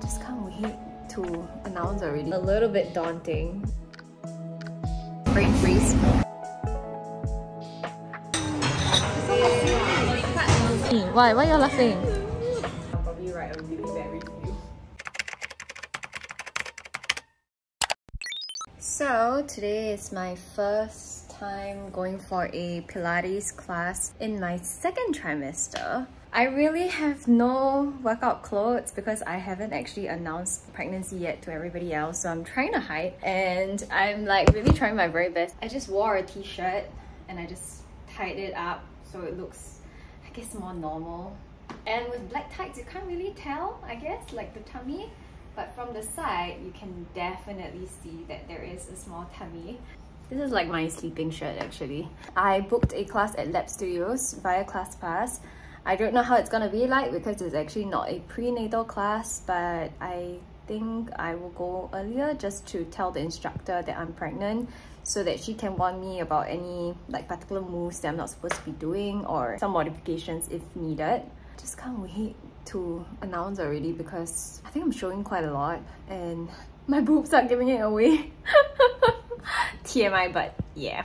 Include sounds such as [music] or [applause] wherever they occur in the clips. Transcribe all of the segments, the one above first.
Just can't wait to announce already. A little bit daunting. Brain freeze. Why? Why are you laughing? I'll probably write a really bad review. So today is my first time going for a Pilates class in my second trimester. I really have no workout clothes because I haven't actually announced pregnancy yet to everybody else so I'm trying to hide. And I'm like really trying my very best. I just wore a t-shirt and I just tied it up so it looks I guess more normal. And with black tights you can't really tell I guess like the tummy. But from the side you can definitely see that there is a small tummy. This is like my sleeping shirt actually. I booked a class at Lab Studios via ClassPass I don't know how it's gonna be like because it's actually not a prenatal class but I think I will go earlier just to tell the instructor that I'm pregnant so that she can warn me about any like particular moves that I'm not supposed to be doing or some modifications if needed. Just can't wait to announce already because I think I'm showing quite a lot and [laughs] my boobs are giving it away. [laughs] TMI but yeah.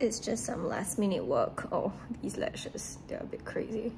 It's just some last minute work. Oh, these lashes, they're a bit crazy.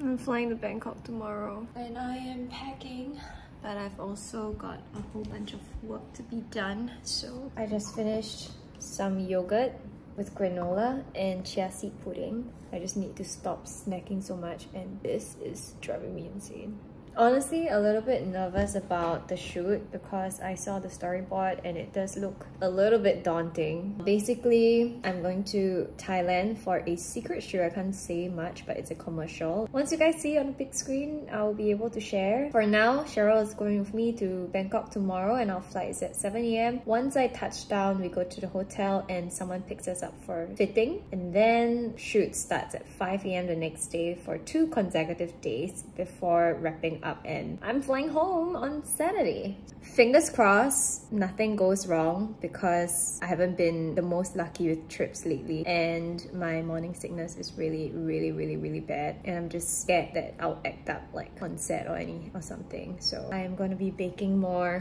I'm flying to Bangkok tomorrow and I am packing but I've also got a whole bunch of work to be done so I just finished some yogurt with granola and chia seed pudding I just need to stop snacking so much and this is driving me insane Honestly, a little bit nervous about the shoot because I saw the storyboard and it does look a little bit daunting. Basically, I'm going to Thailand for a secret shoot. I can't say much, but it's a commercial. Once you guys see on the big screen, I'll be able to share. For now, Cheryl is going with me to Bangkok tomorrow and our flight is at 7 a.m. Once I touch down, we go to the hotel and someone picks us up for fitting. And then shoot starts at 5 a.m. the next day for two consecutive days before wrapping up and I'm flying home on Saturday. Fingers crossed, nothing goes wrong because I haven't been the most lucky with trips lately and my morning sickness is really, really, really, really bad and I'm just scared that I'll act up like on set or any or something. So I am going to be baking more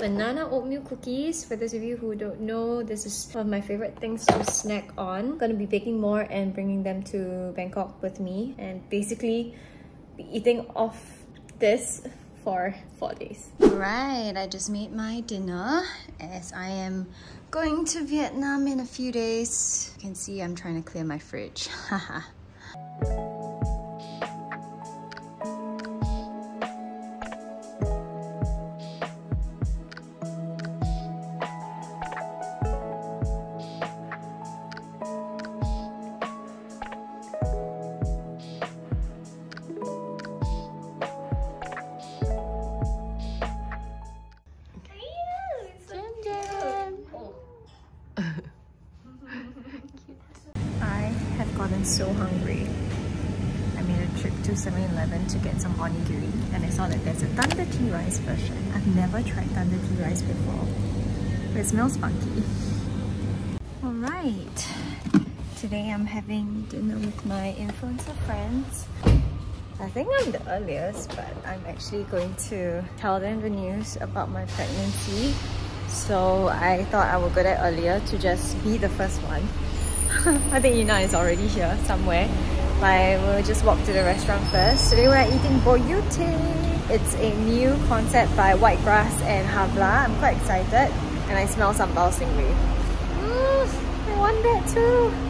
banana oatmeal cookies. For those of you who don't know, this is one of my favorite things to snack on. I'm going to be baking more and bringing them to Bangkok with me and basically eating off this for four days. Right, I just made my dinner as I am going to Vietnam in a few days. You can see I'm trying to clear my fridge. [laughs] rice version. I've never tried thunder tea rice before, but it smells funky. Alright, today I'm having dinner with my influencer friends. I think I'm the earliest, but I'm actually going to tell them the news about my pregnancy. So I thought I would go there earlier to just be the first one. [laughs] I think Ina is already here somewhere. But we'll just walk to the restaurant first. Today we're eating Boyutei. It's a new concept by White Grass and Havla. I'm quite excited. And I smell sambal stingray. Mm, I want that too.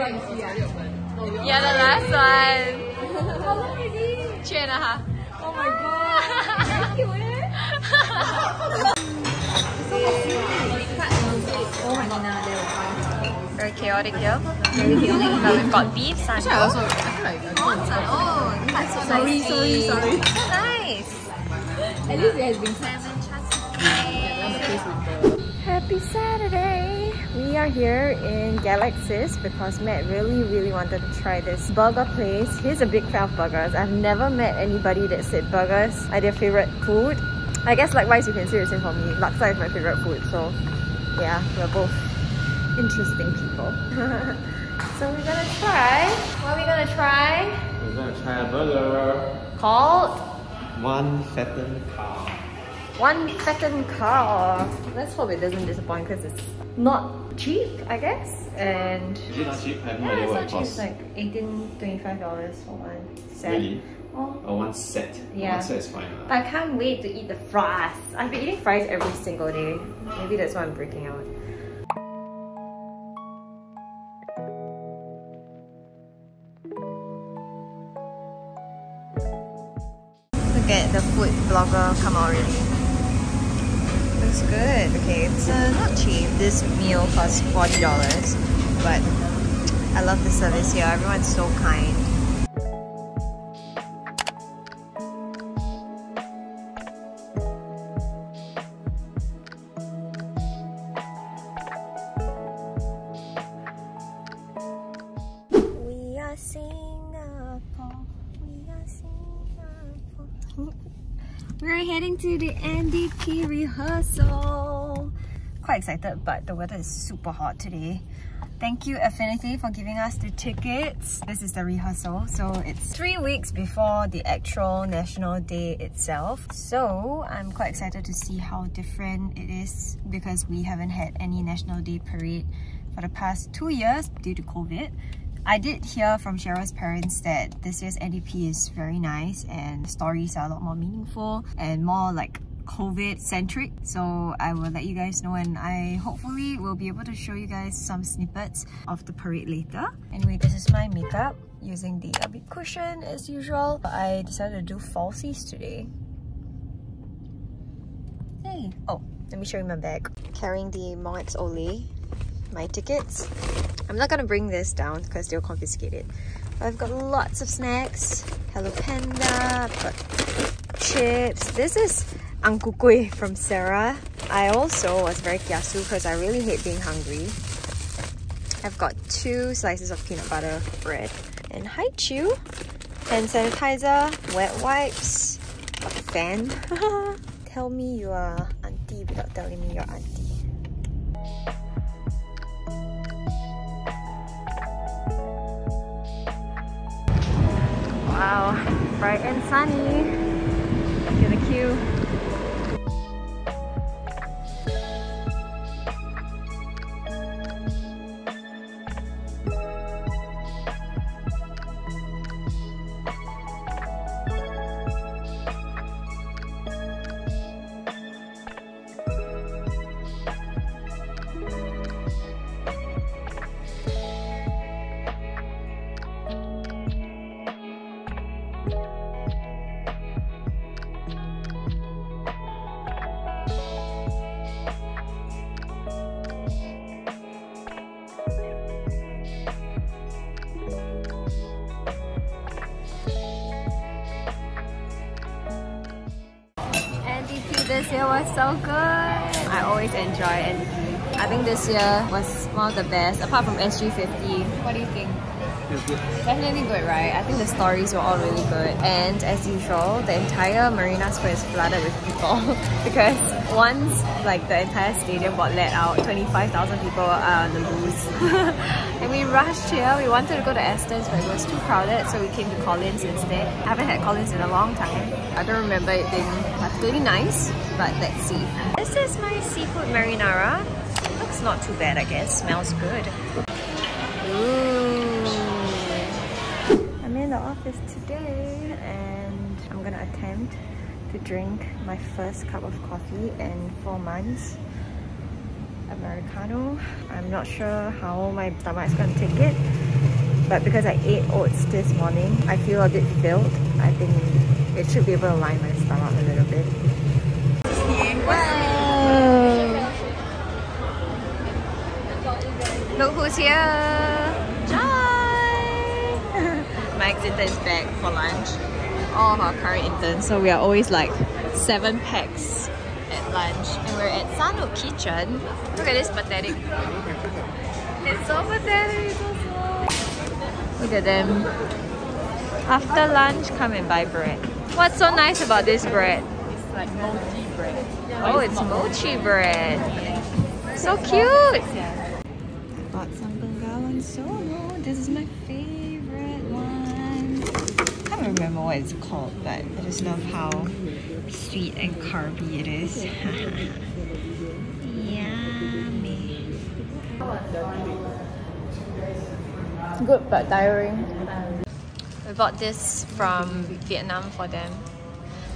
Yeah, the last one. How long is. Oh my god. Very chaotic here. Very chaotic. We've got beef, sango. Also, I feel like Oh, that's so sorry, nice. Sorry, sorry, sorry. Nice. At least has been salmon chassis. Happy Saturday. We are here in Galaxis because Matt really, really wanted to try this burger place. He's a big fan of burgers. I've never met anybody that said burgers are their favorite food. I guess likewise you can say the same for me. Laksa is my favorite food, so yeah, we're both interesting people. [laughs] so we're gonna try. What are we gonna try? We're gonna try a burger. Called One Fattened Calf. One Fattened Calf. Let's hope it doesn't disappoint because it's not cheap, I guess. And Is it not cheap? I have no yeah, idea it's what it cheap. It's like 18 $25 for one set. Really? Oh. Oh, one set. Oh, yeah. One set is fine. But I can't wait to eat the fries. I've been eating fries every single day. Maybe that's why I'm breaking out. Look at the food blogger come out already. Looks good. Okay, it's uh, not cheap. This meal costs $40, but I love the service here. Everyone's so kind. We're heading to the NDP rehearsal. Quite excited, but the weather is super hot today. Thank you Affinity for giving us the tickets. This is the rehearsal, so it's three weeks before the actual National Day itself. So I'm quite excited to see how different it is because we haven't had any National Day parade for the past two years due to COVID. I did hear from Cheryl's parents that this year's NDP is very nice and stories are a lot more meaningful and more like COVID centric. So I will let you guys know and I hopefully will be able to show you guys some snippets of the parade later. Anyway, this is my makeup using the Abib cushion as usual. I decided to do falsies today. Hey! Oh, let me show you my bag. Carrying the Moex Olay, my tickets. I'm not gonna bring this down because they'll confiscate it. But I've got lots of snacks. Hello Panda, I've got chips. This is ang ku from Sarah. I also was very kiasu because I really hate being hungry. I've got two slices of peanut butter bread and hi chew, hand sanitizer, wet wipes, a fan. [laughs] Tell me you are auntie without telling me you're auntie. Wow, bright and sunny. Look at the queue. This year was so good. I always enjoy NDP. I think this year was one of the best, apart from SG50. What do you think? Feels good. Definitely good, right? I think the stories were all really good. And as usual, the entire Marina Square is flooded with people [laughs] because once like the entire stadium got let out, 25,000 people are on the booze. [laughs] and we rushed here. We wanted to go to Aston's but it was too crowded so we came to Collin's instead. I haven't had Collin's in a long time. I don't remember it being particularly nice, but let's see. This is my seafood marinara. Looks not too bad I guess. Smells good. Office today and I'm gonna attempt to drink my first cup of coffee in four months. Americano. I'm not sure how my stomach is gonna take it, but because I ate oats this morning, I feel a bit filled. I think it should be able to line my stomach a little bit. Wow. Look who's Who's here? Joy! My ex-intern is back for lunch. All of our current interns. So we are always like seven packs at lunch. And we're at Sanook Kitchen. Look at this pathetic. It's so pathetic. So small. Look at them. After lunch, come and buy bread. What's so nice about this bread? It's like mochi bread. Oh, it's mochi bread. So cute. I Bought some Bengawan Solo. This is my favorite one. I don't remember what it's called, but I just love how sweet and carby it is. [laughs] Yummy. Good but tiring. We bought this from Vietnam for them.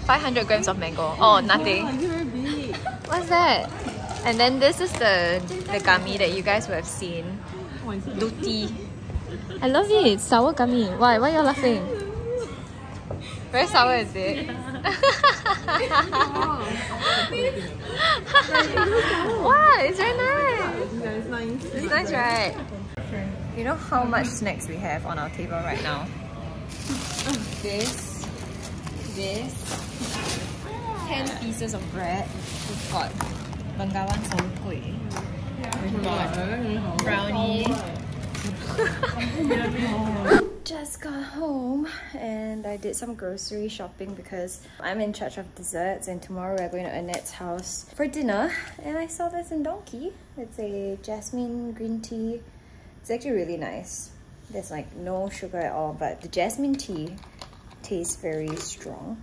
500 grams of mango. Oh, oh nothing. [laughs] What's that? And then this is the the gummy that you guys would have seen. Oh, Luti. I love it. It's sour gummy. Why? Why are you laughing? Very sour, is it? [laughs] wow, it's very nice. It's nice, right? You know how much snacks we have on our table right now? This, this, 10 pieces of bread. We've got Bengawan Solo Kueh. We've got brownie. [laughs] [laughs] Just got home and I did some grocery shopping because I'm in charge of desserts and tomorrow we're going to Annette's house for dinner and I saw this in Donki. It's a jasmine green tea. It's actually really nice. There's like no sugar at all but the jasmine tea tastes very strong.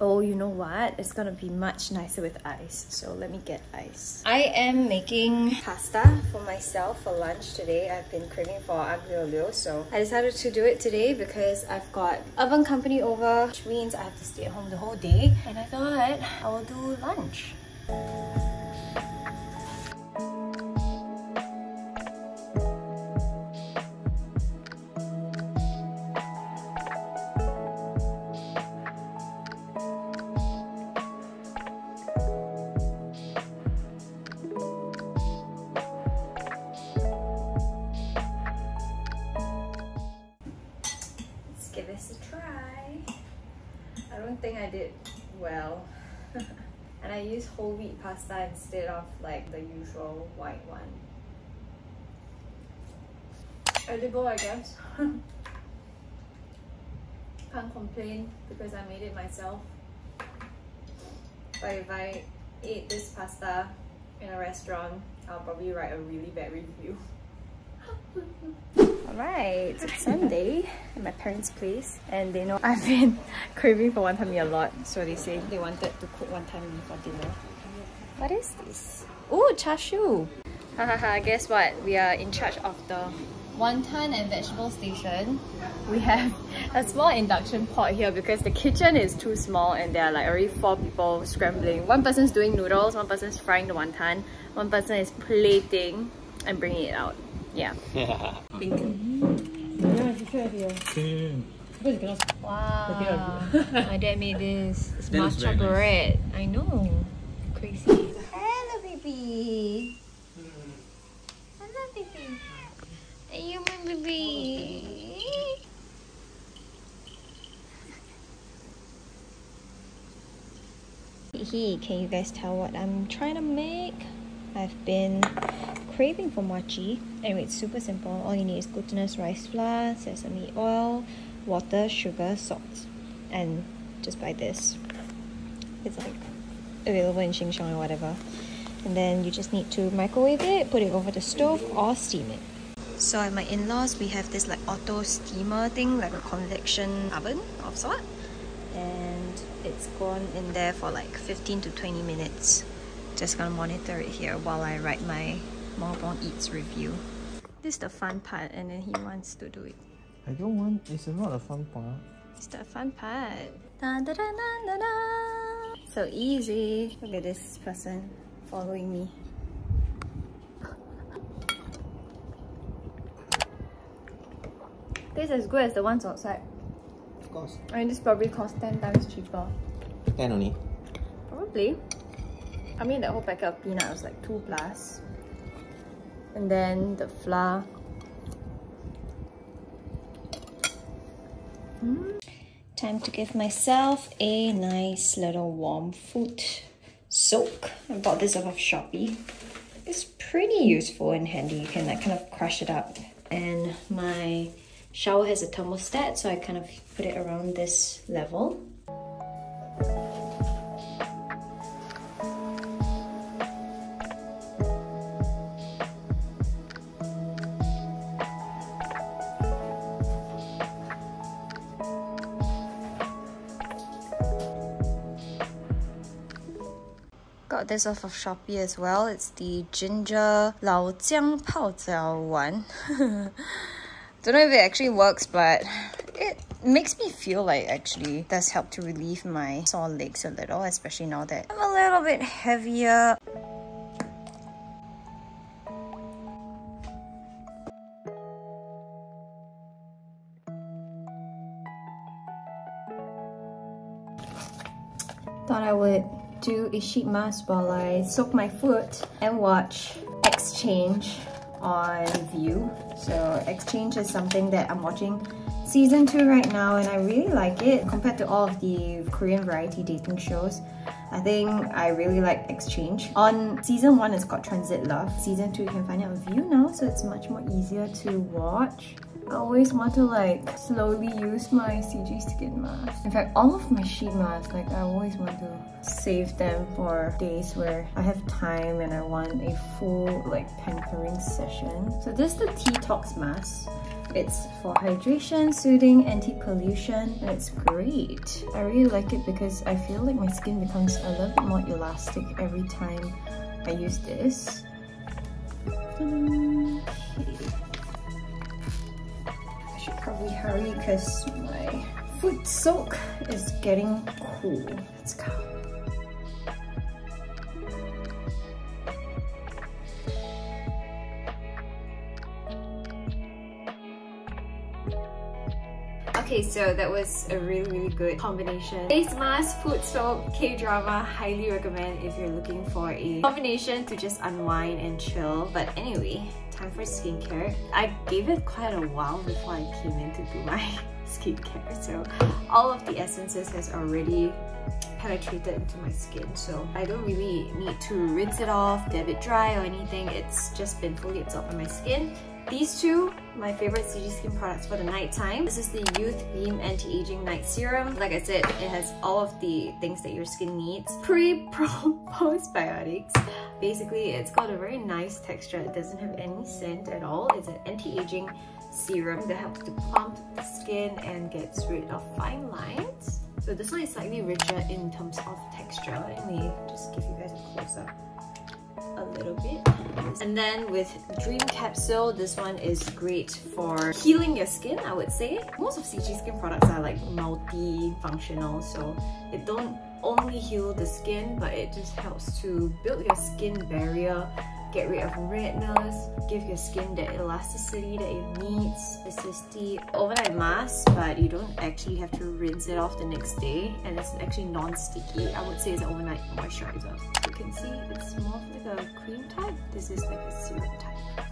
Oh, you know what? It's gonna be much nicer with ice. So let me get ice. I am making pasta for myself for lunch today. I've been craving for aglio olio, so I decided to do it today because I've got oven company over, which means I have to stay at home the whole day. And I thought I will do lunch. Don't think I did well. [laughs] and I used whole wheat pasta instead of like the usual white one. Edible, I guess. [laughs] Can't complain because I made it myself. But if I ate this pasta in a restaurant, I'll probably write a really bad review. [laughs] Alright, Sunday at my parents' place and they know [laughs] I've been craving for wanton mee a lot so they say they wanted to cook wanton mee for dinner. What is this? Oh, char siu! Hahaha, guess what? We are in charge of the wonton and vegetable station. We have a small induction pot here because the kitchen is too small and there are like already four people scrambling. One person's doing noodles, one person's frying the wonton, one person is plating and bringing it out. Yeah. Wow. [laughs] My dad made this. It's That looks matcha very nice. bread. I know. Crazy. Hello, baby. Hello, baby. Are you my baby? Hey, can you guys tell what I'm trying to make? I've been craving for mochi. Anyway, it's super simple. All you need is glutinous rice flour, sesame oil, water, sugar, salt, and just buy this. It's like available in Sheng or whatever. And then you just need to microwave it, put it over the stove, or steam it. So at my in-laws, we have this like auto steamer thing, like a convection oven of sort. And it's gone in there for like 15 to 20 minutes. Just gonna monitor it here while I write my Morbon Eats review. This is the fun part and then he wants to do it. I don't want. It's not a fun part. It's the fun part. Dun, dun, dun, dun, dun, dun. So easy. Look at this person following me. Tastes as good as the ones outside. Of course. I mean, this probably costs 10 times cheaper. Ten only. Probably. I mean, that whole packet of peanut was like 2 plus. And then the flour. Mm. Time to give myself a nice little warm foot soak. I bought this off of Shopee. It's pretty useful and handy. You can like kind of crush it up. And my shower has a thermostat, so I kind of put it around this level. Got this off of Shopee as well. It's the ginger lao jiang pao jiao one. [laughs] Don't know if it actually works, but it makes me feel like actually does help to relieve my sore legs a little, especially now that I'm a little bit heavier. Thought I would do a sheet mask while I soak my foot and watch Exchange on Viu. So Exchange is something that I'm watching season 2 right now and I really like it compared to all of the Korean variety dating shows. I think I really like Exchange. On season 1 it's called Transit Love. Season 2 you can find it on Viu now so it's much more easier to watch. I always want to like slowly use my SIGI skin mask. In fact, all of my sheet masks, like I always want to save them for days where I have time and I want a full like pampering session. So this is the Tea-Tox mask. It's for hydration, soothing, anti-pollution, and it's great. I really like it because I feel like my skin becomes a little bit more elastic every time I use this. Probably hurry because my foot soak is getting cool. Let's go. Okay, so that was a really, really good combination. Face mask, foot soak, K-drama, highly recommend if you're looking for a combination to just unwind and chill. But anyway, time for skincare. I gave it quite a while before I came in to do my [laughs] skincare. So all of the essences has already penetrated into my skin so I don't really need to rinse it off, dab it dry or anything. It's just been fully absorbed in my skin. These two, my favorite SIGI Skin products for the night time. This is the Youth Beam Anti-Aging Night Serum. Like I said, it has all of the things that your skin needs. Pre, pro, [laughs] postbiotics. Basically, it's got a very nice texture. It doesn't have any scent at all. It's an anti-aging serum that helps to plump the skin and gets rid of fine lines. So this one is slightly richer in terms of texture. Let me just give you guys a close-up a little bit. And then with Dream Capsule, this one is great for healing your skin, I would say. Most of SIGI skin products are like multi-functional, so it don't only heal the skin, but it just helps to build your skin barrier get rid of redness, give your skin that elasticity that it needs. This is the overnight mask, but you don't actually have to rinse it off the next day, and it's actually non-sticky. I would say it's an overnight moisturizer. You can see it's more like a cream type. This is like a serum type.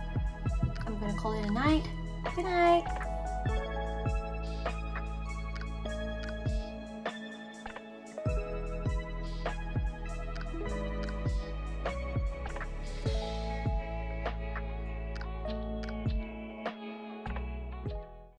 I'm gonna call it a night. Good night!